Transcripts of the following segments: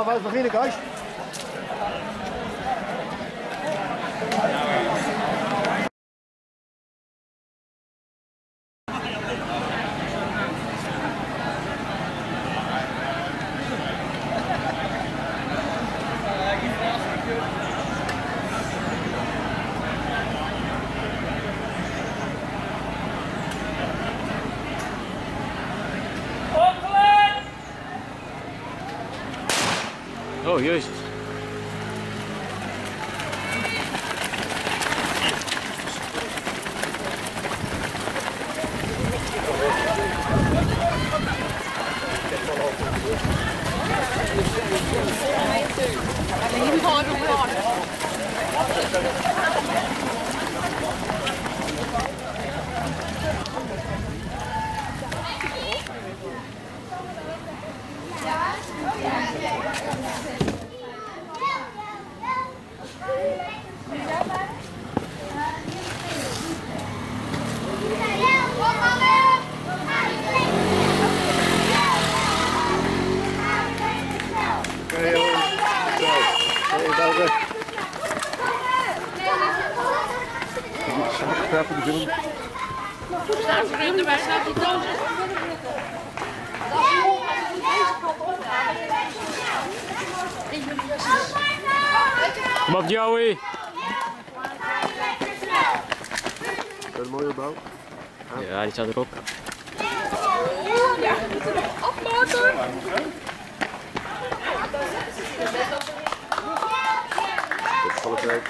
Ja, weiß noch wenig euch. Guys. Oh, juist. Oké, Staat op de die doos. Op, Een mooie bouw. Ja, die staat er ook. Ja, moeten we nog afmaken. Bert.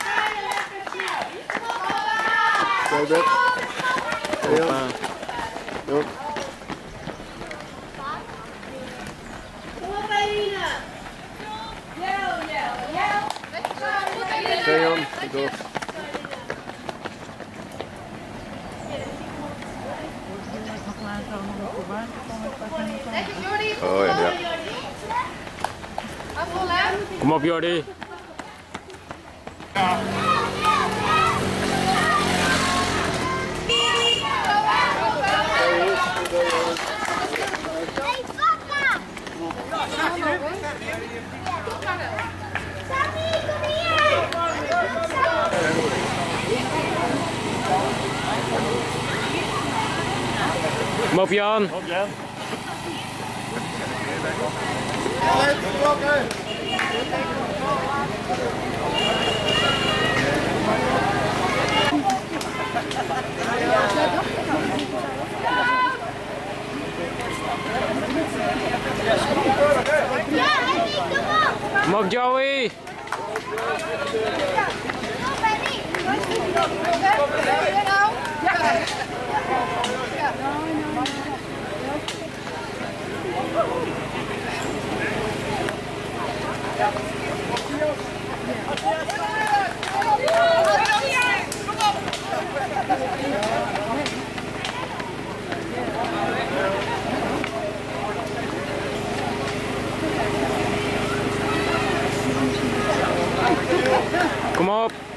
Hey, Jan. Hoppa. Jo. Oké, Jan. Goed door. Oh ja, ja. Kom op, Jordi. Kom op, Jan. Kom op, Joey. Kom op. Goed zo, Joey. Come up.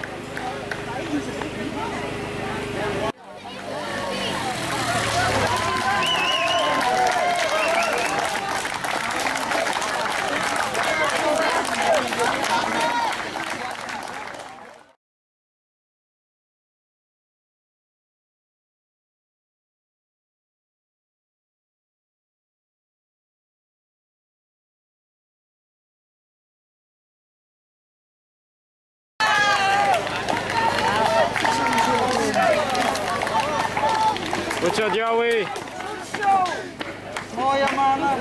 Lucio Diawi. Moja mama.